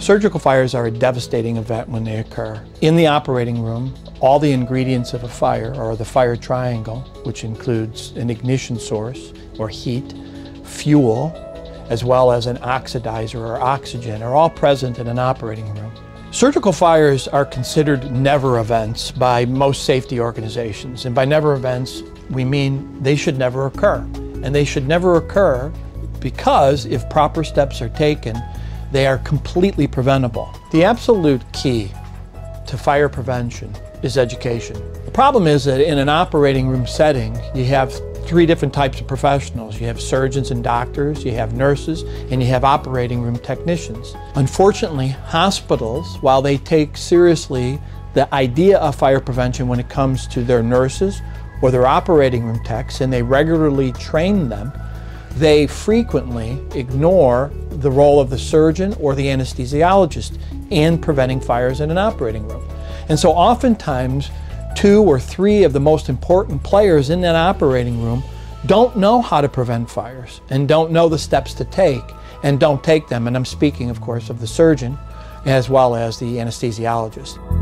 Surgical fires are a devastating event when they occur. In the operating room, all the ingredients of a fire, or the fire triangle, which includes an ignition source or heat, fuel, as well as an oxidizer or oxygen, are all present in an operating room. Surgical fires are considered never events by most safety organizations. And by never events, we mean they should never occur. And they should never occur because if proper steps are taken, they are completely preventable. The absolute key to fire prevention is education. The problem is that in an operating room setting, you have three different types of professionals. You have surgeons and doctors, you have nurses, and you have operating room technicians. Unfortunately, hospitals, while they take seriously the idea of fire prevention when it comes to their nurses or their operating room techs, and they regularly train them, they frequently ignore the role of the surgeon or the anesthesiologist in preventing fires in an operating room. And so oftentimes, two or three of the most important players in that operating room don't know how to prevent fires and don't know the steps to take and don't take them. And I'm speaking, of course, of the surgeon as well as the anesthesiologist.